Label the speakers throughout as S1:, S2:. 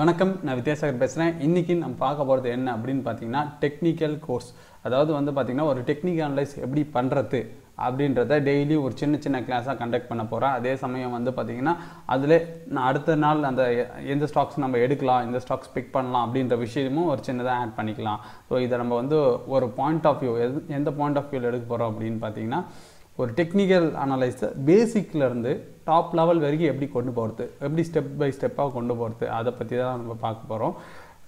S1: வணக்கம் நான் வித்யாசாகர் பேசுகிறேன் இன்றைக்கி நம்ம பார்க்க போகிறது என்ன அப்படின்னு பார்த்தீங்கன்னா டெக்னிக்கல் கோர்ஸ் அதாவது வந்து பார்த்திங்கன்னா ஒரு டெக்னிக்கல் அனலைஸ் எப்படி பண்ணுறது அப்படின்றத டெய்லி ஒரு சின்ன சின்ன கிளாஸாக கண்டக்ட் பண்ண போகிறேன் அதே சமயம் வந்து பார்த்திங்கன்னா அதில் நான் அடுத்த நாள் அந்த எந்த ஸ்டாக்ஸ் நம்ம எடுக்கலாம் இந்த ஸ்டாக்ஸ் பிக் பண்ணலாம் அப்படின்ற விஷயமும் ஒரு சின்னதாக ஆட் பண்ணிக்கலாம். ஸோ இதை நம்ம வந்து ஒரு பாயிண்ட் ஆஃப் வியூ எது எந்த பாயிண்ட் ஆஃப் வியூவில் எடுக்க போகிறோம் அப்படின்னு பார்த்தீங்கன்னா ஒரு டெக்னிக்கல் அனலைஸை பேசிக்லேருந்து டாப் லெவல் வரைக்கும் எப்படி கொண்டு போகிறது எப்படி ஸ்டெப் பை ஸ்டெப்பாக கொண்டு போகிறது அதை பற்றி தான் நம்ம பார்க்க போகிறோம்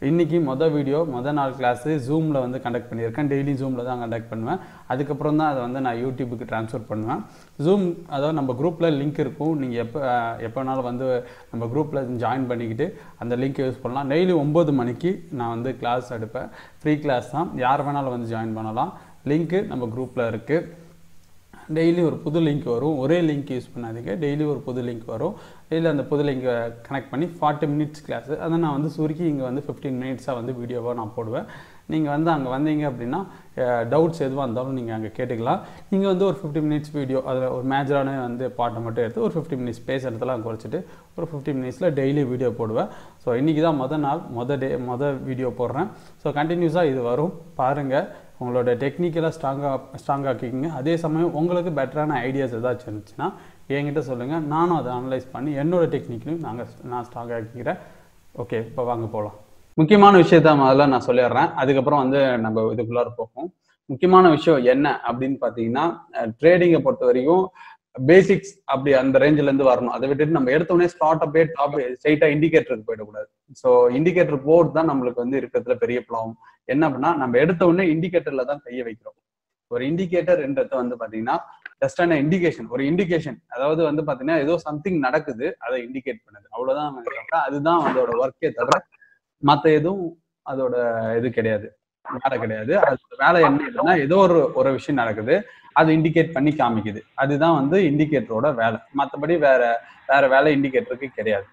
S1: இன்றைக்கி மொதல் வீடியோ மொதல் நாள் கிளாஸு ஜூமில் வந்து கண்டக்ட் பண்ணியிருக்கேன். டெய்லி ஜூமில் தான் கண்டக்ட் பண்ணுவேன். அதுக்கப்புறம் தான் அதை வந்து நான் யூடியூபுக்கு ட்ரான்ஸ்ஃபர் பண்ணுவேன். ஜூம் அதாவது நம்ம குரூப்பில் லிங்க் இருக்கும். நீங்கள் எப்போ எப்போனாலும் வந்து நம்ம குரூப்பில் ஜாயின் பண்ணிக்கிட்டு அந்த லிங்க் யூஸ் பண்ணலாம். டெய்லி ஒம்பது மணிக்கு நான் வந்து கிளாஸ் எடுப்பேன். ஃப்ரீ கிளாஸ் தான். யார் வேணாலும் வந்து ஜாயின் பண்ணலாம். லிங்க்கு நம்ம குரூப்பில் இருக்குது டெய்லி ஒரு புது லிங்க் வரும். ஒரே லிங்க் யூஸ் பண்ணாதீங்க. டெய்லி ஒரு புது லிங்க் வரும். டெய்லி அந்த புது லிங்கை கனெக்ட் பண்ணி ஃபார்ட்டி மினிட்ஸ் கிளாஸு அதை நான் வந்து சுருக்கி இங்கே வந்து ஃபிஃப்டீன் மினிட்ஸாக வந்து வீடியோவாக நான் போடுவேன். நீங்கள் வந்து அங்கே வந்தீங்க அப்படின்னா டவுட்ஸ் எதுவாக இருந்தாலும் நீங்கள் அங்கே கேட்டுக்கலாம். நீங்கள் வந்து ஒரு ஃபிஃப்டி மினிட்ஸ் வீடியோ அதில் ஒரு மேஜரான வந்து பாட்டை மட்டும் எடுத்து ஒரு ஃபிஃப்டி மினிட்ஸ் பேசுகிறதெல்லாம் குறைச்சிட்டு ஒரு ஃபிஃப்டி மினிட்ஸில் டெய்லி வீடியோ போடுவேன். ஸோ இன்றைக்கி தான் மொதல் நாள் மொதல் டே மொதல் வீடியோ போடுறேன். ஸோ கண்டினியூஸாக இது வரும். பாருங்கள் உங்களோட டெக்னிக்கலாக ஸ்ட்ராங்காக ஸ்ட்ராங் ஆக்கிக்கிங்க. அதே சமயம் உங்களுக்கு பெட்டரான ஐடியாஸ் ஏதாச்சும் இருந்துச்சுன்னா என்கிட்ட சொல்லுங்கள் நானும் அதை அனலைஸ் பண்ணி என்னோட டெக்னிக்லையும் நாங்கள் நான் ஸ்ட்ராங் ஆக்கிக்கிறேன். ஓகே இப்போ வாங்க போகலாம் முக்கியமான விஷயத்த முதல்ல நான் சொல்லிடுறேன். அதுக்கப்புறம் வந்து நம்ம இதுக்குள்ளார போகும் முக்கியமான விஷயம் என்ன அப்படின்னு பார்த்தீங்கன்னா ட்ரேடிங்கை பொறுத்த வரைக்கும் பேசிக்ஸ் அப்படி அந்த ரேஞ்சில இருந்து வரணும். அதை விட்டுட்டு நம்ம எடுத்தோடனே ஸ்டார்ட் அப்பே டாப் ஸ்ட்ரைட்டா இண்டிகேட்டருக்கு போயிடக்கூடாது. ஸோ இண்டிகேட்டர் போர்டு தான் நம்மளுக்கு வந்து இருக்கிறதுல பெரிய ப்ளாவும் என்ன அப்படின்னா நம்ம எடுத்த உடனே இண்டிகேட்டர்ல தான் கையை வைக்கிறோம். ஒரு இண்டிகேட்டர்ன்றது வந்து பாத்தீங்கன்னா ஜஸ்ட் ஆன இண்டிகேஷன் ஒரு இண்டிகேஷன் அதாவது வந்து பாத்தீங்கன்னா ஏதோ சம்திங் நடக்குது அதை இண்டிகேட் பண்ணுது. அவ்வளவுதான் அதுதான் அதோட ஒர்க்கே தவிர மத்த எதுவும் அதோட இது கிடையாது. வேலை கிடையாது. அதோட வேலை என்ன ஏதோ ஒரு ஒரு விஷயம் நடக்குது. அது இண்டிகேட் பண்ணி காமிக்குது. அதுதான் வந்து இண்டிகேட்டரோட வேலை. மற்றபடி வேற வேற வேலை இண்டிகேட்டருக்கு கிடையாது.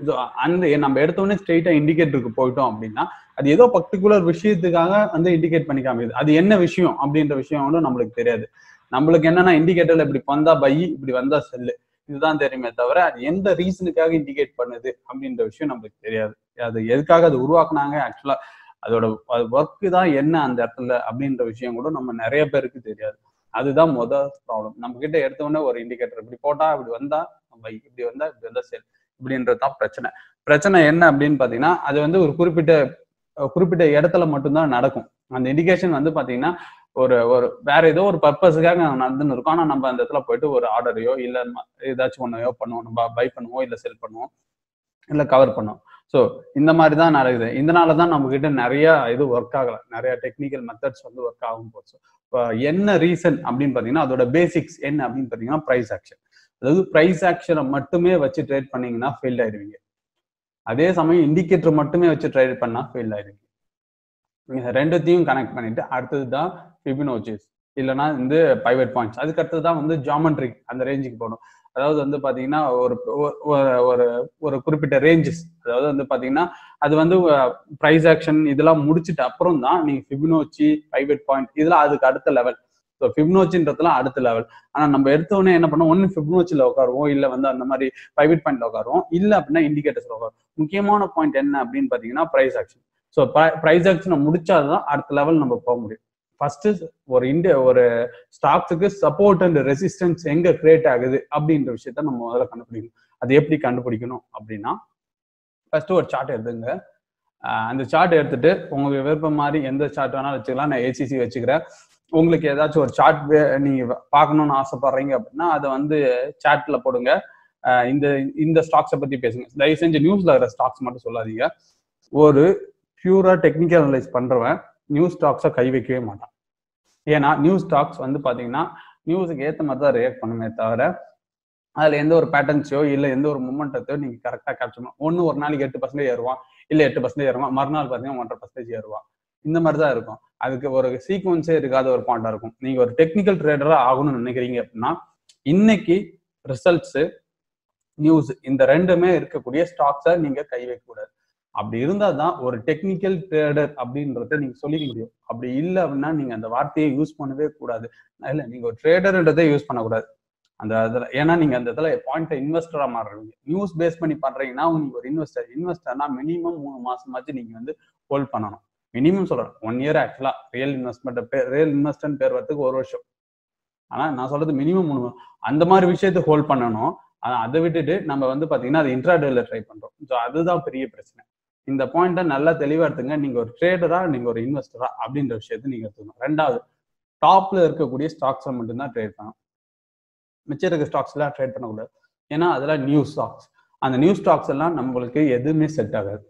S1: ஸோ அந்த நம்ம எடுத்தோடனே ஸ்ட்ரெயிட்டா இண்டிகேட்டருக்கு போயிட்டோம் அப்படின்னா அது ஏதோ பர்டிகுலர் விஷயத்துக்காக வந்து இண்டிகேட் பண்ணி காமிக்குது. அது என்ன விஷயம் அப்படின்ற விஷயம் வந்து நம்மளுக்கு தெரியாது. நம்மளுக்கு என்னன்னா இண்டிகேட்டர்ல இப்படி வந்தா பை இப்படி வந்தா செல்லு. இதுதான் தெரியுமே தவிர அது எந்த ரீசனுக்காக இண்டிகேட் பண்ணுது அப்படின்ற விஷயம் நம்மளுக்கு தெரியாது. அது எதுக்காக அது உருவாக்குனாங்க? ஆக்சுவலா அதோட ஒர்க்கு தான் என்ன அந்த இடத்துல அப்படின்ற விஷயம் கூட நம்ம நிறைய பேருக்கு தெரியாது. அதுதான் முதல் ப்ராப்ளம் நம்ம கிட்ட எடுத்தோடனே ஒரு இண்டிகேட்டர் இப்படி போட்டா இப்படி வந்தா பை இப்படி வந்தா இப்படி வந்தா சரி இப்படின்றது தான் பிரச்சனை. பிரச்சனை என்ன அப்படின்னு பாத்தீங்கன்னா அது வந்து ஒரு குறிப்பிட்ட குறிப்பிட்ட இடத்துல மட்டும்தான் நடக்கும். அந்த இண்டிகேஷன் வந்து பாத்தீங்கன்னா ஒரு ஒரு வேற ஏதோ ஒரு பர்பஸுக்காக நடந்துன்னு இருக்கும். ஆனா நம்ம அந்த இடத்துல போயிட்டு ஒரு ஆர்டரையோ இல்ல ஏதாச்சும் ஒன்றையோ பண்ணுவோம். நம்ம பை பண்ணுவோம் இல்ல செல் பண்ணுவோம் இல்ல கவர் பண்ணுவோம். ஸோ இந்த மாதிரி தான் நடக்குது. இதனால தான் நம்ம கிட்ட நிறைய இது ஒர்க் ஆகல. நிறைய டெக்னிக்கல் மெத்தட்ஸ் வந்து ஒர்க் ஆகும் போச்சு இப்போ என்ன ரீசன் அப்படின்னு பார்த்தீங்கன்னா அதோட பேசிக்ஸ் என்ன அப்படின்னு பார்த்தீங்கன்னா ப்ரைஸ் ஆக்ஷன் அதாவது ப்ரைஸ் ஆக்ஷனை மட்டுமே வச்சு ட்ரேட் பண்ணீங்கன்னா ஃபெயில் ஆயிடுவீங்க. அதே சமயம் இண்டிகேட்டர் மட்டுமே வச்சு ட்ரேட் பண்ணா ஃபெயில் ஆயிடுவீங்க. நீங்க ரெண்டுத்தையும் கனெக்ட் பண்ணிட்டு அடுத்தது தான் ஃபிபினோச்சிஸ் இல்லைன்னா வந்து பைவேட் பாயிண்ட்ஸ் அதுக்கு அடுத்தது தான் வந்து ஜாமெட்ரி அந்த ரேஞ்சுக்கு போகணும். அதாவது வந்து பாத்தீங்கன்னா ஒரு ஒரு- ஒரு குறிப்பிட்ட ரேஞ்சஸ் அதாவது வந்து பாத்தீங்கன்னா அது வந்து ப்ரைஸ் ஆக்ஷன் இதெல்லாம் முடிச்சிட்டு அப்புறம் தான் நீங்க ஃபிபினோச்சி பிரைவேட் பாயிண்ட் இதெல்லாம் அதுக்கு அடுத்த லெவல் ஸோ ஃபிப்னோச்சின்றதுலாம் அடுத்த லெவல் ஆனா நம்ம எடுத்த உடனே என்ன பண்ணோம் ஒன்று ஃபிப்னோச்சில் உட்காருவோம் இல்ல வந்து அந்த மாதிரி ப்ரைவேட் பாயிண்ட்ல உட்காருவோம். இல்ல அப்படின்னா இண்டிகேட்டர்ஸ்ல உட்காருவோம். முக்கியமான பாயிண்ட் என்ன அப்படின்னு பாத்தீங்கன்னா ப்ரைஸ் ஆக்ஷன் ஸோ ப்ரைஸ் ஆக்ஷனை முடிச்சாதான் அடுத்த லெவல் நம்ம போக முடியும். ஃபர்ஸ்ட் ஒரு இந்திய ஒரு ஸ்டாக்ஸுக்கு சப்போர்ட் அண்ட் ரெசிஸ்டன்ஸ் எங்க கிரியேட் ஆகுது அப்படின்ற விஷயத்த நம்ம முதல்ல கண்டுபிடிக்கணும். அது எப்படி கண்டுபிடிக்கணும் அப்படின்னா ஃபர்ஸ்ட் ஒரு சார்ட் எடுத்துங்க அந்த சார்ட் எடுத்துட்டு உங்களுக்கு விருப்பம் மாதிரி எந்த சார்ட் வேணாலும் வச்சுக்கலாம். நான் ஏசிசி வச்சுக்கிறேன். உங்களுக்கு ஏதாச்சும் ஒரு சார்ட் நீங்க பார்க்கணும்னு ஆசைப்படுறீங்க அப்படின்னா அதை வந்து சாட்ல போடுங்க. இந்த இந்த ஸ்டாக்ஸை பத்தி பேசுங்க. தயவு செஞ்சு நியூஸ்ல இருக்கிற ஸ்டாக்ஸ் மட்டும் சொல்லாதீங்க. ஒரு பியூரா டெக்னிக்கல் அனலைஸ் பண்றவன் நியூ ஸ்டாக்ஸை கை வைக்கவே மாட்டான். ஏன்னா நியூஸ் ஸ்டாக்ஸ் வந்து பார்த்தீங்கன்னா நியூஸுக்கு ஏற்ற மாதிரி தான் ரியாக்ட் பண்ணுமே தவிர அதில் எந்த ஒரு பேட்டர்ன்ஸையோ இல்லை எந்த ஒரு மூமெண்ட்டத்தையோ நீங்கள் கரெக்டாக கேப்சர் பண்ணணும் ஒன்று ஒரு நாளைக்கு எட்டு பர்சன்டேஜ் ஏறுவான் இல்லை எட்டு பர்சன்டேஜ் ஏறுவான் மறுநாள் பார்த்தீங்கன்னா ஒன்றரை பர்சன்டேஜ் ஏறுவான். இந்த மாதிரி தான் இருக்கும். அதுக்கு ஒரு சீக்வன்ஸே இருக்காத ஒரு பாயிண்டாக இருக்கும். நீங்கள் ஒரு டெக்னிக்கல் ட்ரேடராக ஆகணும்னு நினைக்கிறீங்க அப்படின்னா இன்னைக்கு ரிசல்ட்ஸு நியூஸ் இந்த ரெண்டுமே இருக்கக்கூடிய ஸ்டாக்ஸை நீங்கள் கை வைக்கக்கூடாது. அப்படி இருந்தா தான் ஒரு டெக்னிக்கல் ட்ரேடர் அப்படின்றத நீங்க சொல்லிக்க முடியும். அப்படி இல்லை அப்படின்னா நீங்க அந்த வார்த்தையை யூஸ் பண்ணவே கூடாது. இல்ல நீங்க ஒரு ட்ரேடர்ன்றதை யூஸ் பண்ணக்கூடாது. அந்த இதில் ஏன்னா நீங்க அந்த இதில் பாயிண்ட் இன்வெஸ்டரா மாறுறீங்க. நியூஸ் பேஸ் பண்ணி பண்றீங்கன்னா உங்களுக்கு ஒரு இன்வெஸ்டர் இன்வெஸ்டர்னா மினிமம் மூணு மாசமாச்சு நீங்க வந்து ஹோல்ட் பண்ணணும். மினிமம் சொல்றேன் ஒன் இயர் ஆக்சுவலா ரியல் இன்வெஸ்ட்மெண்ட் பேர் ரியல் இன்வெஸ்ட்மெண்ட் பேர் வரதுக்கு ஒரு வருஷம். ஆனா நான் சொல்றது மினிமம் மூணு அந்த மாதிரி விஷயத்தை ஹோல்ட் பண்ணணும். ஆனா அதை விட்டுட்டு நம்ம வந்து பாத்தீங்கன்னா அது இன்ட்ராடேல ட்ரை பண்றோம். ஸோ அதுதான் பெரிய பிரச்சனை. இந்த பாயிண்ட்டை நல்லா தெளிவா எடுத்துங்க. நீங்க ஒரு ட்ரேடரா நீங்க ஒரு இன்வெஸ்டரா அப்படின்ற விஷயத்தை நீங்க எடுத்துக்கணும். ரெண்டாவது டாப்ல இருக்கக்கூடிய ஸ்டாக்ஸை மட்டும்தான் ட்ரேட் பண்ணணும். மிச்சம் இருக்க ஸ்டாக்ஸ் எல்லாம் ட்ரேட் பண்ணக்கூடாது. ஏன்னா அதெல்லாம் நியூ ஸ்டாக்ஸ் அந்த நியூ ஸ்டாக்ஸ் எல்லாம் நம்மளுக்கு எதுவுமே செட் ஆகாது.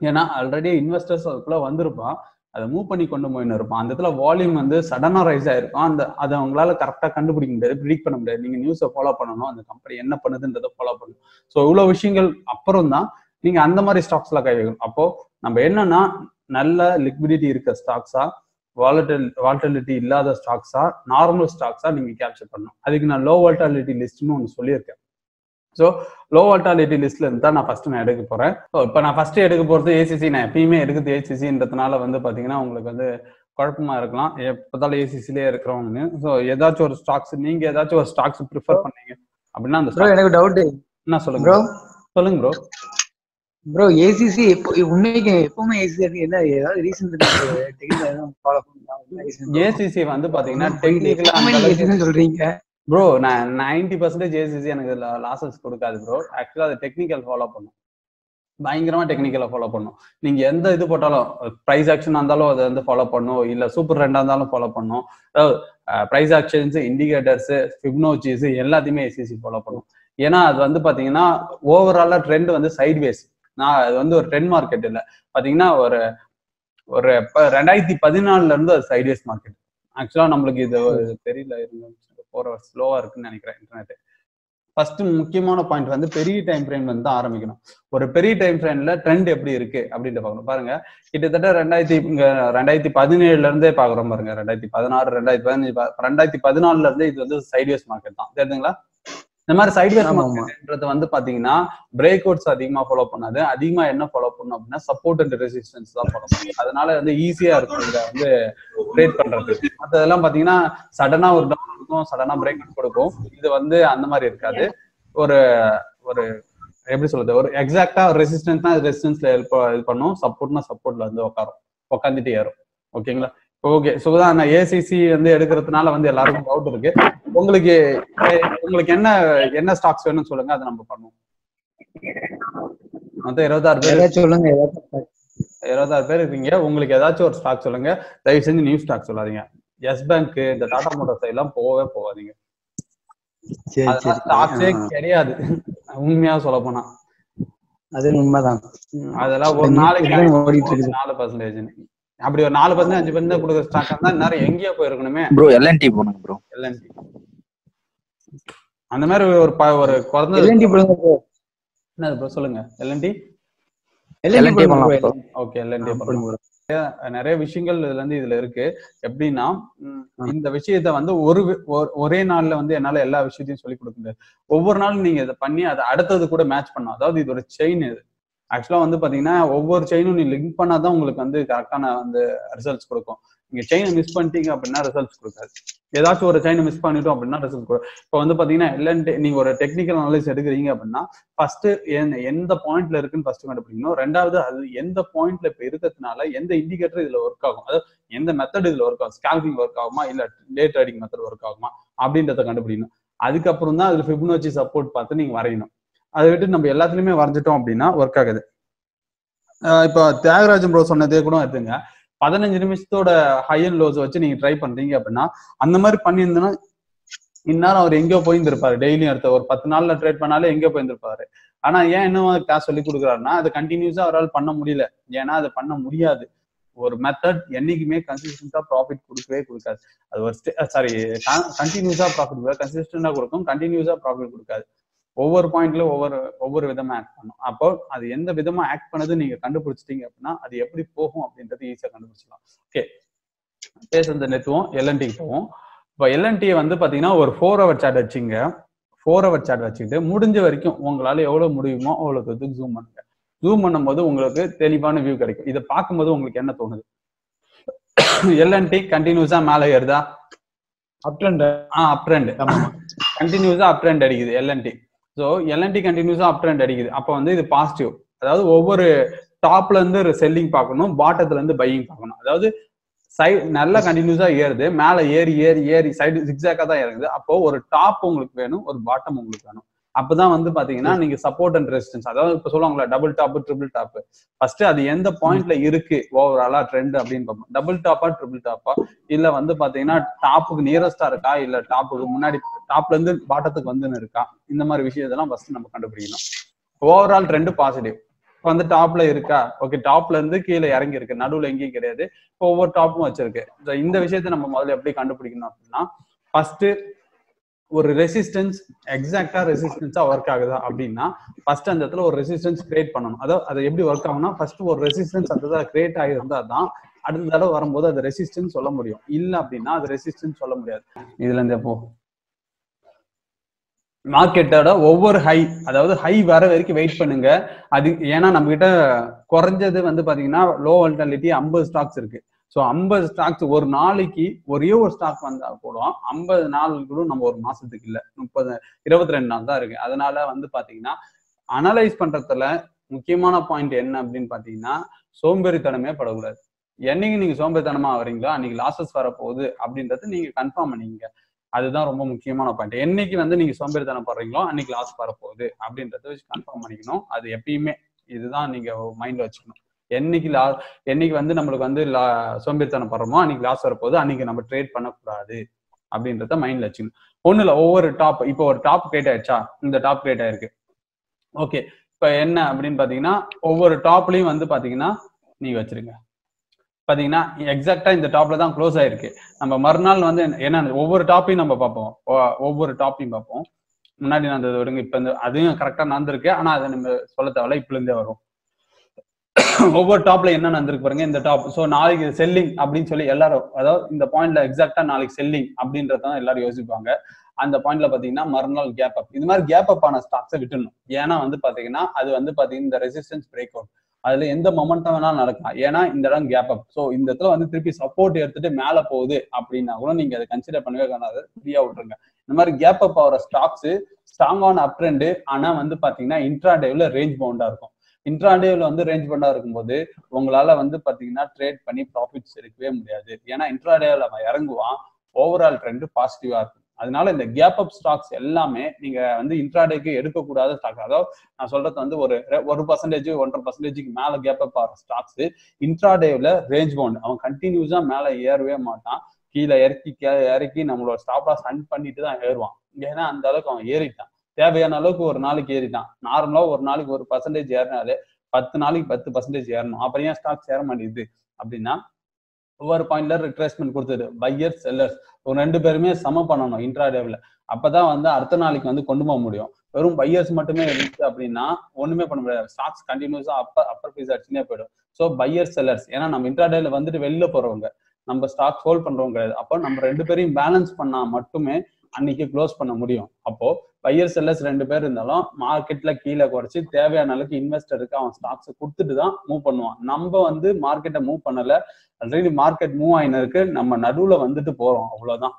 S1: ஏன்னா ஆல்ரெடி இன்வெஸ்டர்ஸ் அதுக்குள்ள வந்திருப்பான். அதை மூவ் பண்ணி கொண்டு போயின்னு இருப்பான். அந்த இடத்துல வால்யூம் வந்து சடனா ரைஸ் ஆயிருக்கும். அந்த அதை அவங்களால கரெக்டாக கண்டுபிடிக்க முடியாது ப்ரிடிக் பண்ண முடியாது. நீங்க நியூஸை ஃபாலோ பண்ணணும். அந்த கம்பெனி என்ன பண்ணுதுன்றதை ஃபாலோ பண்ணணும். ஸோ இவ்வளோ விஷயங்கள் அப்புறம் தான் நீங்க அந்த மாதிரி ஸ்டாக்ஸ்ல கை வைக்கணும் அப்போ நம்ம என்னன்னா நல்ல லிக்விடிட்டி இருக்க ஸ்டாக்ஸா வாலட்டில் வால்டிலிட்டி இல்லாத ஸ்டாக்ஸா நார்மல் ஸ்டாக்ஸா நீங்க கேப்சர் பண்ணணும். அதுக்கு நான் லோ வால்டாலிட்டி லிஸ்ட்னு ஒன்று சொல்லியிருக்கேன். ஸோ லோ வால்டாலிட்டி லிஸ்ட்ல இருந்து தான் நான் ஃபர்ஸ்ட் நான் எடுக்க போறேன். இப்போ நான் ஃபர்ஸ்ட் எடுக்க போறது ஏசிசி நான் எப்பயுமே எடுக்கிறது ஏசிசின்றதுனால வந்து பாத்தீங்கன்னா உங்களுக்கு வந்து குழப்பமா இருக்கலாம். எப்போதாலும் ஏசிசிலே இருக்கிறவங்க ஸோ ஏதாச்சும் ஒரு ஸ்டாக்ஸ் நீங்க ஏதாச்சும் ஒரு ஸ்டாக்ஸ் ப்ரிஃபர் பண்ணீங்க அப்படின்னா அந்த
S2: எனக்கு டவுட்
S1: என்ன சொல்லுங்க
S2: ப்ரோ
S1: சொல்லுங்க ப்ரோ
S2: ப்ரோ ஏசிசி உண்மைக்கு எப்பவுமே ஏசிசி என்ன ஏதாவது ரீசன்
S1: ஏசிசி வந்து பாத்தீங்கன்னா டெக்னிக்கலா
S2: சொல்றீங்க?
S1: ப்ரோ நான் நைன்டி பர்சன்டேஜ் ஏசிசி எனக்கு லாசஸ் கொடுக்காது ப்ரோ ஆக்சுவலா அது டெக்னிக்கல் ஃபாலோ பண்ணும். பயங்கரமா டெக்னிக்கலை ஃபாலோ பண்ணும். நீங்க எந்த இது போட்டாலும் ப்ரைஸ் ஆக்ஷன் இருந்தாலும் அதை வந்து ஃபாலோ பண்ணும். இல்ல சூப்பர் ரெண்டா இருந்தாலும் ஃபாலோ பண்ணும். ப்ரைஸ் ஆக்ஷன்ஸ் இண்டிகேட்டர்ஸ் ஃபிப்னோச்சிஸ் எல்லாத்தையுமே ஏசிசி ஃபாலோ பண்ணும். ஏன்னா அது வந்து பாத்தீங்கன்னா ஓவராலா ட்ரெண்ட் வந்து சைட்வேஸ் நான் அது வந்து ஒரு ட்ரெண்ட் மார்க்கெட் இல்ல. பாத்தீங்கன்னா ஒரு ஒரு ரெண்டாயிரத்தி பதினாலுல இருந்து அது சைட்வேஸ் மார்க்கெட் ஆக்சுவலா நம்மளுக்கு இது தெரியல போற ஸ்லோவா இருக்குன்னு நினைக்கிறேன் இன்டர்நெட் ஃபர்ஸ்ட் முக்கியமான பாயிண்ட் வந்து பெரிய டைம் ஃப்ரேம் வந்து தான் ஆரம்பிக்கணும். ஒரு பெரிய டைம் ஃப்ரேம்ல ட்ரெண்ட் எப்படி இருக்கு அப்படின்ட்டு பார்க்கணும். பாருங்க கிட்டத்தட்ட ரெண்டாயிரத்தி இங்க ரெண்டாயிரத்தி பதினேழுல இருந்தே பாக்குறோம் பாருங்க. ரெண்டாயிரத்தி பதினாறு ரெண்டாயிரத்தி பதினஞ்சு ப- ரெண்டாயிரத்தி பதினாலுல இருந்து இது வந்து சைட்வேஸ் மார்க்கெட் தான். தெரியுதுங்களா இந்த மாதிரி சைட்வேஸ்
S2: ஆமா, ஆமா.
S1: மார்க்கெட்ன்றது வந்து பாத்தீங்கன்னா பிரேக் அவுட்ஸ் அதிகமா ஃபாலோ பண்ணாது. அதிகமா என்ன ஃபாலோ பண்ணும் அப்படின்னா சப்போர்ட் அண்ட் ரெசிஸ்டன்ஸ் தான் ஃபாலோ பண்ணும் அதனால வந்து ஈஸியா இருக்கும் இதை வந்து ட்ரேட் பண்றது. மற்றதெல்லாம் பாத்தீங்கன்னா சடனா ஒரு டவுன் இருக்கும் சடனா பிரேக் அவுட் கொடுக்கும். இது வந்து அந்த மாதிரி இருக்காது. ஒரு ஒரு எப்படி சொல்றது? ஒரு எக்ஸாக்டா ரெசிஸ்டன்ஸ்னா ரெசிஸ்டன்ஸ்ல ஹெல்ப் இது பண்ணும். சப்போர்ட்னா சப்போர்ட்ல வந்து உட்காரும். உட்காந்துட்டு ஏறும். ஓகேங்களா ஓகே சுகதான் ஏசிசி வந்து எடுக்கிறதுனால வந்து எல்லாருக்கும் டவுட் இருக்கு. உங்களுக்கு உங்களுக்கு என்ன என்ன ஸ்டாக்ஸ் வேணும்னு சொல்லுங்க அதை நம்ம பண்ணுவோம். மொத்தம் இருபத்தாறு பேர்.
S2: சொல்லுங்க
S1: இருபத்தாறு பேர் இருக்கீங்க. உங்களுக்கு ஏதாச்சும் ஒரு ஸ்டாக் சொல்லுங்க. தயவு செஞ்சு நியூ ஸ்டாக் சொல்லாதீங்க. எஸ் பேங்க் இந்த டாடா மோட்டார்ஸ் எல்லாம் போகவே போகாதீங்க. ஸ்டாக்ஸே கிடையாது. உண்மையா சொல்ல போனா.
S2: அது உண்மைதான்.
S1: அதெல்லாம் ஒரு நாளைக்கு. நாலு பர்சன்டேஜ் அப்படி ஒரு நாலு பர்சன்ட் அஞ்சு பர்சன்ட் கொடுக்குற ஸ்டாக் இருந்தா நேரம் எங்கேயோ போயிருக்கணுமே.
S3: ப்ரோ எல்என்டி போனுங்க ப்ரோ.
S1: எல்என்டி அந்த மாதிரி ஒரு ஒரு குறைஞ்சது
S2: எல்என்டி போடுங்க ப்ரோ.
S1: என்னது ப்ரோ சொல்லுங்க. L and T
S2: L and T
S3: bro.
S1: Okay L and T
S2: போடுங்க bro.
S1: நிறைய விஷயங்கள் இதுல இருந்து இதுல இருக்கு. எப்படின்னா இந்த விஷயத்த வந்து ஒரு ஒரே நாள்ல வந்து என்னால எல்லா விஷயத்தையும் சொல்லி கொடுக்க முடியாது. ஒவ்வொரு நாளும் நீங்க இதை பண்ணி அதை அடுத்தது கூட மேட்ச் பண்ணும் அதாவது இது ஒரு செயின் இது. ஆக்சுவலாக வந்து பார்த்தீங்கன்னா ஒவ்வொரு செயினும் நீ லிங்க் பண்ணாதான் உங்களுக்கு வந்து கரெக்டான வந்து ரிசல்ட்ஸ் கொடுக்கும். நீங்க செயினை மிஸ் பண்ணிட்டீங்க அப்படின்னா ரிசல்ட்ஸ் கொடுக்காது. ஏதாச்சும் ஒரு செயினை மிஸ் பண்ணிட்டோம் அப்படின்னா ரிசல்ட் கொடுக்கும் இப்போ வந்து பார்த்தீங்கன்னா இல்லைன்ட்டு நீங்க ஒரு டெக்னிக்கல் அனலைஸ் எடுக்கிறீங்க அப்படின்னா ஃபர்ஸ்ட் எந்த பாயிண்ட்ல இருக்குன்னு ஃபர்ஸ்ட் கண்டுபிடிக்கணும். ரெண்டாவது அது எந்த பாயிண்ட்ல இப்போ இருக்கிறதுனால எந்த இண்டிகேட்டர் இதுல ஒர்க் ஆகும்? அதாவது எந்த மெத்தட் இதுல ஒர்க் ஆகும்? ஸ்கேல்பிங் ஒர்க் ஆகுமா? இல்ல டே ட்ரேடிங் மெத்தட் ஒர்க் ஆகுமா? அப்படின்றத கண்டுபிடிக்கணும். அதுக்கப்புறம் தான் அதுல ஃபிபனோச்சி சப்போர்ட் பார்த்து நீங்க வரையணும். அதை விட்டு நம்ம எல்லாத்துலயுமே வரைஞ்சிட்டோம் அப்படின்னா ஒர்க் ஆகுது. இப்போ தியாகராஜன் ப்ரோ சொன்னதே கூட எடுத்துங்க. பதினஞ்சு நிமிஷத்தோட ஹை அண்ட் லோஸ் வச்சு நீங்க ட்ரை பண்றீங்க அப்படின்னா அந்த மாதிரி பண்ணியிருந்தோன்னா இந்நேரம் அவர் எங்கேயோ போயிருந்திருப்பாரு. டெய்லியும் அடுத்த ஒரு பத்து நாள்ல ட்ரேட் பண்ணாலே எங்கேயோ போயிருந்திருப்பாரு. ஆனா ஏன் இன்னும் கிளாஸ் சொல்லி கொடுக்குறாருன்னா அதை கண்டினியூஸா அவரால் பண்ண முடியல. ஏன்னா அதை பண்ண முடியாது. ஒரு மெத்தட் என்னைக்குமே கன்சிஸ்டண்டா ப்ராஃபிட் கொடுக்கவே கொடுக்காது. அது ஒரு சாரி கண்டினியூஸா ப்ராஃபிட் கொடுக்காது. கொடுக்கும் கண்டினியூஸா ப்ராஃபிட் கொடுக்காது. ஒவ்வொரு பாயிண்ட்ல ஒவ்வொரு ஒவ்வொரு விதமா ஆக்ட் பண்ணும். அப்போ அது எந்த விதமா ஆக்ட் பண்ணது நீங்க கண்டுபிடிச்சிட்டீங்க அப்படின்னா அது எப்படி போகும் அப்படின்றது ஈஸியா கண்டுபிடிச்சலாம் ஓகே பேசுறது நெட்டுவோம் எல்என்டிக்கு போவோம். இப்போ எல்என்டி வந்து பாத்தீங்கன்னா ஒரு ஃபோர் ஹவர் சாட் வச்சுங்க. ஃபோர் ஹவர் சாட் வச்சுக்கிட்டு முடிஞ்ச வரைக்கும் உங்களால எவ்வளவு முடியுமோ அவ்வளவு தூரத்துக்கு ஜூம் பண்ணுங்க. ஜூம் பண்ணும்போது உங்களுக்கு தெளிவான வியூ கிடைக்கும். இதை பார்க்கும்போது உங்களுக்கு என்ன தோணுது? எல்என்டி கண்டினியூஸா மேலே ஏறுதா?
S2: அப் ட்ரெண்ட்
S1: ஆ அப் ட்ரெண்ட் கண்டினியூஸா அப் ட்ரெண்ட் அடிக்குது L and T so L and T கண்டினியூஸாக அப் ட்ரெண்ட் அடிக்குது. அப்போ வந்து இது பாசிட்டிவ் அதாவது ஒவ்வொரு டாப்ல இருந்து செல்லிங் பார்க்கணும் பாட்டத்துல இருந்து பையிங் பார்க்கணும். அதாவது சைடு நல்லா கண்டினியூஸா ஏறுது. மேல ஏறி ஏறி ஏறி சைடு ஜிக்ஸாக்கா தான் இறங்குது. அப்போ ஒரு டாப் உங்களுக்கு வேணும் ஒரு பாட்டம் உங்களுக்கு வேணும். அப்பதான் வந்து பாத்தீங்கன்னா நீங்க சப்போர்ட் அண்ட் ரெசிஸ்டன்ஸ் அதாவது இப்ப சொல்லுவாங்களா double top triple top first அது எந்த பாயிண்ட்ல இருக்கு? ஓவராலா ட்ரெண்ட் அப்படின்னு பார்ப்போம். டபுள் டாப்பா ட்ரிபிள் டாப்பா இல்ல வந்து பாத்தீங்கன்னா டாப்புக்கு நியரஸ்டா இருக்கா? இல்ல டாப்புக்கு முன்னாடி டாப்ல இருந்து பாட்டத்துக்கு வந்துன்னு இருக்கா? இந்த மாதிரி விஷயத்தெல்லாம் ஃபர்ஸ்ட் நம்ம கண்டுபிடிக்கணும். ஓவரால் ட்ரெண்ட் பாசிட்டிவ் இப்போ வந்து டாப்ல இருக்கா? ஓகே டாப்ல இருந்து கீழே இறங்கி இருக்கு நடுவுல எங்கேயும் கிடையாது. இப்போ ஒவ்வொரு டாப்பும் வச்சிருக்கு. இந்த விஷயத்தை நம்ம முதல்ல எப்படி கண்டுபிடிக்கணும் அப்படின்னா ஃபர்ஸ்ட் ஒரு ரெசிஸ்டன்ஸ் எக்ஸாக்டா ரெசிஸ்டன்ஸா ஒர்க் ஆகுதா அப்படின்னா ஃபர்ஸ்ட் அந்த இடத்துல ஒரு ரெசிஸ்டன்ஸ் கிரியேட் பண்ணணும். அதாவது அது எப்படி ஒர்க் ஆகும்னா ஃபர்ஸ்ட் ஒரு ரெசிஸ்டன்ஸ் அந்த இடத்துல கிரியேட் ஆகியிருந்தா தான் அடுத்த தடவை வரும்போது அது ரெசிஸ்டன்ஸ் சொல்ல முடியும். இல்ல அப்படின்னா அது ரெசிஸ்டன்ஸ் சொல்ல முடியாது. இதுல இருந்து எப்போ மார்க்கெட்டோட ஒவ்வொரு ஹை அதாவது ஹை வர வரைக்கும் வெயிட் பண்ணுங்க. அது ஏன்னா நம்ம கிட்ட குறைஞ்சது வந்து பாத்தீங்கன்னா லோ வால்டாலிட்டி ஐம்பது ஸ்டாக்ஸ் இருக்கு. ஸோ ஐம்பது ஸ்டாக்ஸ் ஒரு நாளைக்கு ஒரே ஒரு ஸ்டாக் வந்தா கூட ஐம்பது நாள் கூட நம்ம ஒரு மாசத்துக்கு இல்லை. முப்பது இருபத்தி ரெண்டு நாள் தான் இருக்கு. அதனால வந்து பாத்தீங்கன்னா அனலைஸ் பண்றதுல முக்கியமான பாயிண்ட் என்ன அப்படின்னு பாத்தீங்கன்னா சோம்பேறித்தனமே படக்கூடாது. என்னைக்கு நீங்க சோம்பேறித்தனமா வரீங்களோ அன்னைக்கு லாசஸ் வரப்போகுது அப்படின்றத நீங்க கன்ஃபார்ம் பண்ணிக்கங்க. அதுதான் ரொம்ப முக்கியமான பாயிண்ட் என்னைக்கு வந்து நீங்க சோம்பேறித்தனம் படுறீங்களோ அன்னைக்கு லாஸ் வரப்போகுது அப்படின்றத வச்சு கன்ஃபார்ம் பண்ணிக்கணும். அது எப்பயுமே இதுதான் நீங்க மைண்ட்ல வச்சுக்கணும். என்னைக்கு லா என்னைக்கு வந்து நம்மளுக்கு வந்து லா- சோம்பேறித்தனம் படுறோமோ அன்னைக்கு லாஸ் வரப்போகுது. அன்னைக்கு நம்ம ட்ரேட் பண்ணக்கூடாது. அப்படின்றத மைண்ட்ல வச்சுக்கணும். ஒண்ணு இல்ல ஒவ்வொரு டாப் இப்போ ஒரு டாப் கிரியேட் ஆயிடுச்சா? இந்த டாப் கிரியேட் ஆயிருக்கு. ஓகே இப்ப என்ன அப்படின்னு பாத்தீங்கன்னா ஒவ்வொரு டாப்லயும் வந்து பாத்தீங்கன்னா நீங்க வச்சிருங்க. பாத்தீங்கன்னா எக்ஸாக்டா இந்த டாப்ல தான் க்ளோஸ் ஆயிருக்கு. நம்ம மறுநாள் வந்து என்ன ஒவ்வொரு டாப்பையும் நம்ம பார்ப்போம். ஒவ்வொரு டாப்பையும் பார்ப்போம். முன்னாடி நடந்தது விடுங்க இப்ப இந்த அதுவும் கரெக்டா நடந்திருக்கு. ஆனா அதை நம்ம சொல்ல தேவையில்ல. இப்ப இருந்தே வரும். ஒவ்வொரு டாப்ல என்ன நடந்திருக்கு பாருங்க இந்த டாப் சோ நாளைக்கு செல்லிங் அப்படின்னு சொல்லி எல்லாரும் அதாவது இந்த பாயிண்ட்ல எக்ஸாக்டா நாளைக்கு செல்லிங் அப்படின்றதான் எல்லாரும் யோசிப்பாங்க. அந்த பாயிண்ட்ல பாத்தீங்கன்னா மறுநாள் கேப் அப் இது மாதிரி கேப் அப் ஆன ஸ்டாக்ஸை விட்டுணும் ஏன்னா வந்து பாத்தீங்கன்னா அது வந்து பாத்தீங்கன்னா இந்த ரெசிஸ்டன்ஸ் பிரேக் அவுட் அதுல எந்த மொமெண்டம் வேணாலும் நடக்கலாம். ஏன்னா இந்த இடம் கேப் அப் ஸோ இந்த இடத்துல வந்து திருப்பி சப்போர்ட் எடுத்துட்டு மேல போகுது அப்படின்னா கூட நீங்க அதை கன்சிடர் பண்ணவே காணாது ஃப்ரீயா விட்டுருங்க. இந்த மாதிரி கேப் அப் ஆகிற ஸ்டாக்ஸ் ஸ்ட்ராங்கான அப் ட்ரெண்டு ஆனா வந்து பாத்தீங்கன்னா இன்ட்ராடேவ்ல ரேஞ்ச் பவுண்டா இருக்கும். இன்ட்ராடேவில் வந்து ரேஞ்ச் பண்ணா இருக்கும்போது உங்களால வந்து பாத்தீங்கன்னா ட்ரேட் பண்ணி ப்ராஃபிட்ஸ் எடுக்கவே முடியாது. ஏன்னா இன்ட்ராடேவ்ல அவன் இறங்குவான் ஓவரால் ட்ரெண்ட் பாசிட்டிவா இருக்கும். அதனால இந்த கேப் அப் ஸ்டாக்ஸ் எல்லாமே நீங்க வந்து இன்ட்ராடேக்கு எடுக்கக்கூடாத ஸ்டாக் அதாவது நான் சொல்றது வந்து ஒரு ஒரு பர்சன்டேஜ் ஒன்றரை பர்சன்டேஜுக்கு மேல கேப் அப் ஆகிற ஸ்டாக்ஸ் இன்ட்ராடேவ்ல ரேஞ்ச் பவுண்ட் அவன் கண்டினியூஸா மேல ஏறவே மாட்டான். கீழே இறக்கி கீழே இறக்கி நம்மளோட ஸ்டாப் லாஸ் பண்ணிட்டு தான் ஏறுவான். ஏன்னா அந்த அளவுக்கு அவன் ஏறிட்டான். தேவையான அளவுக்கு ஒரு நாளைக்கு ஏறிட்டான். நார்மலா ஒரு நாளைக்கு ஒரு பர்சன்டேஜ் ஏறினாலே பத்து நாளைக்கு பத்து பர்சன்டேஜ் ஏறணும். அப்புறம் ஏன் ஸ்டாக் ஏற மாட்டேங்குது? அப்படின்னா ஒவ்வொரு பாயிண்ட்ல ரிட்ரேஸ்மெண்ட் கொடுத்தது பையர் செல்லர்ஸ் ஒரு ரெண்டு பேருமே சம பண்ணணும் இன்ட்ராடேவ்ல அப்பதான் வந்து அடுத்த நாளைக்கு வந்து கொண்டு போக முடியும். வெறும் பையர்ஸ் மட்டுமே இருந்துச்சு அப்படின்னா ஒண்ணுமே பண்ண முடியாது. ஸ்டாக்ஸ் கண்டினியூஸா அப்பர் அப்பர் பீஸ் அடிச்சுனே போயிடும். ஸோ பையர் செல்லர்ஸ் ஏன்னா நம்ம இன்ட்ராடேல வந்துட்டு வெளில போறவங்க. நம்ம ஸ்டாக் ஹோல்ட் பண்றவங்க கிடையாது. அப்போ நம்ம ரெண்டு பேரையும் பேலன்ஸ் பண்ணா மட்டுமே அன்னைக்கு க்ளோஸ் பண்ண முடியும். அப்போ பையர் செல்லர்ஸ் ரெண்டு பேர் இருந்தாலும் மார்க்கெட்ல கீழே குறைச்சி தேவையான அளவுக்கு இன்வெஸ்டருக்கு அவன் ஸ்டாக்ஸ் கொடுத்துட்டு தான் மூவ் பண்ணுவான். நம்ம வந்து மார்க்கெட்டை மூவ் பண்ணல. ஆல்ரெடி மார்க்கெட் மூவ் ஆயினருக்கு நம்ம நடுவுல வந்துட்டு போறோம். அவ்வளவுதான்.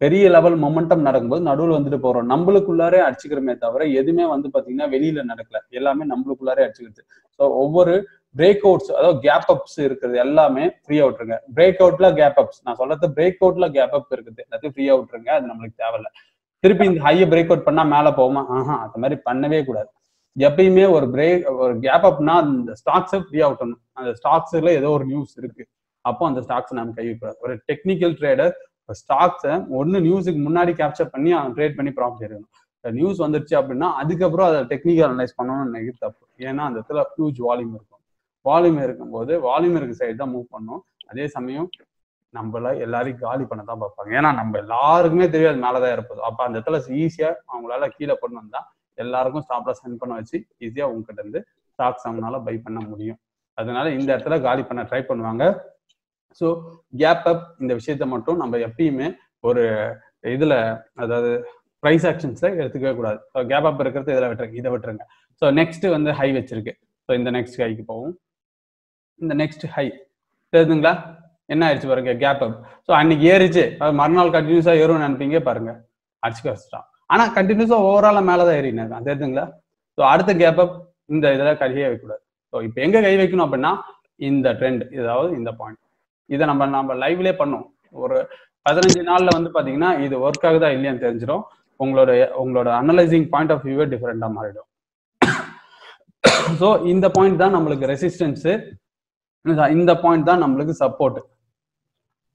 S1: பெரிய லெவல் மொமெண்டம் நடக்கும்போது நடுவுல வந்துட்டு போறோம். நம்மளுக்குள்ளாரே அடிச்சுக்கிறோமே தவிர எதுவுமே வந்து பாத்தீங்கன்னா வெளியில நடக்கல. எல்லாமே நம்மளுக்குள்ளாரே அடிச்சுக்கிறது ஸோ ஒவ்வொரு பிரேக் அவுட்ஸ் அதாவது கேப் அப்ஸ் இருக்கிறது எல்லாமே ஃப்ரீ அவுட்ருங்க பிரேக் அவுட்ல கேப் அப்ஸ் நான் சொல்றது பிரேக் அவுட்ல கேப் அப் இருக்குது. எல்லாத்தையும் ஃப்ரீ அவுட்ருங்க அது நம்மளுக்கு தேவையில்ல. திருப்பி இந்த ஹையை பிரேக் அவுட் பண்ணா மேல போவோமா ஆஹா அந்த மாதிரி பண்ணவே கூடாது. எப்பயுமே ஒரு பிரேக் ஒரு கேப் அப்னா அந்த ஸ்டாக்ஸை ஃப்ரீ விட்டணும் அந்த ஸ்டாக்ஸ்ல ஏதோ ஒரு நியூஸ் இருக்கு. அப்போ அந்த ஸ்டாக்ஸ் நம்ம கைவிக்கூடாது ஒரு டெக்னிக்கல் ட்ரேடர் ஸ்டாக்ஸை ஒன்னு நியூஸுக்கு முன்னாடி கேப்சர் பண்ணி அவன் ட்ரேட் பண்ணி ப்ராஃபிட் எடுக்கணும். நியூஸ் வந்துருச்சு அப்படின்னா அதுக்கப்புறம் அதை டெக்னிக்கல் அனலைஸ் பண்ணணும்னு நினைக்கிறது தப்பு. ஏன்னா அந்த இடத்துல ஹியூஜ் வால்யூம் இருக்கும். வால்யூம் இருக்கும்போது வால்யூம் இருக்க சைடு தான் மூவ் பண்ணும். அதே சமயம் நம்மள எல்லாரையும் காலி பண்ண தான் பார்ப்பாங்க. ஏன்னா நம்ம எல்லாருக்குமே தெரியாது மேலதான் இருப்பது அப்ப அந்த இடத்துல ஈஸியா அவங்களால கீழே கொண்டு வந்தா எல்லாருக்கும் ஸ்டாப்ல சென்ட் பண்ண வச்சு ஈஸியா உங்ககிட்ட இருந்து ஸ்டாக்ஸ் அவங்களால பை பண்ண முடியும். அதனால இந்த இடத்துல காலி பண்ண ட்ரை பண்ணுவாங்க. ஸோ கேப் அப் இந்த விஷயத்த மட்டும் நம்ம எப்பயுமே ஒரு இதுல அதாவது ப்ரைஸ் ஆக்ஷன்ஸை எடுத்துக்கவே கூடாது. ஸோ கேப் அப் இருக்கிறது இதில் விட்டுருங்க இதை விட்டுருங்க. ஸோ நெக்ஸ்ட் வந்து ஹை வச்சிருக்கு. ஸோ இந்த நெக்ஸ்ட் ஹைக்கு போவோம். இந்த நெக்ஸ்ட் ஹை தெரியுதுங்களா என்ன ஆயிடுச்சு பாருங்க கேப் அப் ஸோ அன்னைக்கு ஏறிச்சு. அது மறுநாள் கண்டினியூஸாக ஏறும்னு நினைப்பீங்க பாருங்க. அடிச்சுக்க வச்சுட்டான். ஆனால் கண்டினியூஸாக ஓவரால மேலே தான் ஏறினது அது தெரியுதுங்களா ஸோ அடுத்த கேப்பை இந்த இதில் கையே வைக்கக்கூடாது. ஸோ இப்போ எங்கே கை வைக்கணும் அப்படின்னா இந்த ட்ரெண்ட் இதாவது இந்த பாயிண்ட் இதை நம்ம நம்ம லைவ்லேயே பண்ணோம். ஒரு பதினஞ்சு நாளில் வந்து பார்த்தீங்கன்னா இது ஒர்க் ஆகுதா இல்லையான்னு தெரிஞ்சிடும் உங்களோட உங்களோட அனலைசிங் பாயிண்ட் ஆஃப் வியூவே டிஃப்ரெண்டாக மாறிடும். ஸோ இந்த பாயிண்ட் தான் நம்மளுக்கு ரெசிஸ்டன்ஸு இந்த பாயிண்ட் தான் நம்மளுக்கு சப்போர்ட்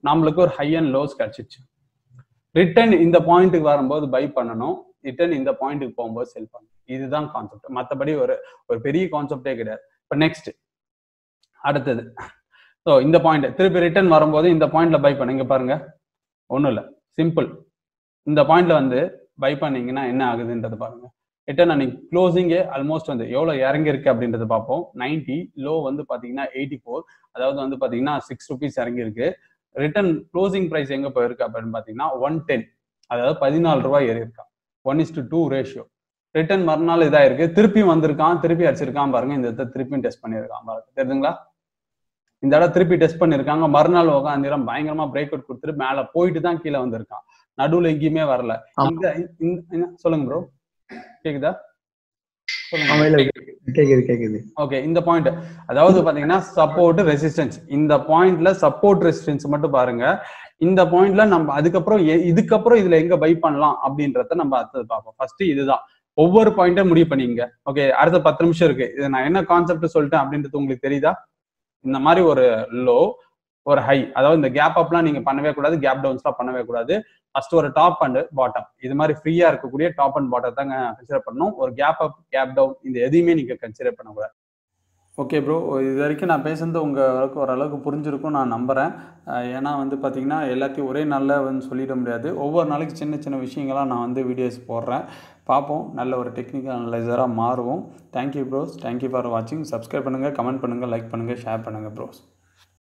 S1: நம்மளுக்கு ஒரு ஹை அண்ட் லோஸ் கிடைச்சிச்சு. ரிட்டர்ன் இந்த பாயிண்ட்டுக்கு வரும்போது பை பண்ணணும். ரிட்டர்ன் இந்த பாயிண்ட்டுக்கு போகும்போது செல் பண்ணணும். இதுதான் கான்செப்ட் மற்றபடி ஒரு ஒரு பெரிய கான்செப்டே கிடையாது. இப்போ நெக்ஸ்ட் அடுத்தது. ஸோ இந்த பாயிண்ட் திருப்பி ரிட்டர்ன் வரும்போது இந்த பாயிண்ட்ல பை பண்ணுங்க பாருங்க. ஒன்றும் இல்லை. சிம்பிள் இந்த பாயிண்ட்ல வந்து பை பண்ணீங்கன்னா என்ன ஆகுதுன்றது பாருங்க. ரிட்டர்ன் அன்னைக்கு க்ளோசிங்கே ஆல்மோஸ்ட் வந்து எவ்வளோ இறங்கி இருக்கு அப்படின்றத பார்ப்போம். நைன்டி லோ வந்து பார்த்தீங்கன்னா எயிட்டி ஃபோர் அதாவது வந்து பார்த்தீங்கன்னா சிக்ஸ் ருபீஸ் இறங்கி இருக்கு ரிட்டர்ன் க்ளோசிங் ப்ரைஸ் எங்கே போயிருக்கு அப்படின்னு பார்த்தீங்கன்னா ஒன் டென் அதாவது பதினாலு ரூபாய் ஏறி இருக்கா one is to two ratio return மறுநாள் இதாக இருக்கு திருப்பியும் வந்திருக்கான் திருப்பி அடிச்சிருக்கான் பாருங்க. இந்த இடத்த திருப்பியும் டெஸ்ட் பண்ணியிருக்கான் பாருங்க. தெரியுதுங்களா இந்த இடம் திருப்பி டெஸ்ட் பண்ணியிருக்காங்க. மறுநாள் உட்காந்துரம் பயங்கரமா பிரேக் அவுட் கொடுத்துட்டு மேல போயிட்டு தான் கீழே வந்திருக்கான். நடுவுல எங்கேயுமே வரல. இந்த- சொல்லுங்க ப்ரோ கேக்குதா? ஓகே இந்த பாயிண்ட் அதாவது பாத்தீங்கன்னா சப்போர்ட் ரெசிஸ்டன்ஸ் இந்த பாயிண்ட்ல சப்போர்ட் ரெசிஸ்டன்ஸ் மட்டும் பாருங்க. இந்த பாயிண்ட்ல நம்ம அதுக்கப்புறம் இதுக்கப்புறம் இதுல எங்க பை பண்ணலாம் அப்படின்றத நம்ம அடுத்தது பார்ப்போம். ஃபர்ஸ்ட் இதுதான். ஒவ்வொரு பாயிண்ட்டும் முடிவு பண்ணிங்க ஓகே அடுத்த பத்து நிமிஷம் இருக்கு. இது நான் என்ன கான்செப்ட் சொல்லிட்டேன் அப்படின்றது உங்களுக்கு தெரியுதா? இந்த மாதிரி ஒரு லோ ஒரு ஹை அதாவது இந்த கேப் அப்லாம் நீங்க பண்ணவே கூடாது கேப் டவுன்ஸ்லாம் பண்ணவே கூடாது. ஃபர்ஸ்ட் ஒரு டாப் அண்ட் பாட்டம் இது மாதிரி ஃப்ரீயா இருக்கக்கூடிய டாப் அண்ட் பாட்டம் தாங்க கன்சிடர் பண்ணணும். ஒரு கேப் அப் கேப் டவுன் இந்த எதையுமே நீங்க கன்சிடர் பண்ணக்கூடாது. ஓகே ப்ரோ இது வரைக்கும் நான் பேசுனது உங்களுக்கு ஓரளவுக்கு புரிஞ்சிருக்கும் நான் நம்புகிறேன் ஏன்னா வந்து பார்த்தீங்கன்னா எல்லாத்தையும் ஒரே நாளில் வந்து சொல்லிட முடியாது. ஒவ்வொரு நாளைக்கு சின்ன சின்ன விஷயங்களாக நான் வந்து வீடியோஸ் போடுறேன். பார்ப்போம். நல்ல ஒரு டெக்னிக்கல் அனலைசராக மாறுவோம். Thank you bros thank you for வாட்சிங் சப்ஸ்கிரைப் பண்ணுங்கள் கமெண்ட் பண்ணுங்கள் லைக் பண்ணுங்கள் ஷேர் பண்ணுங்கள் ப்ரோஸ்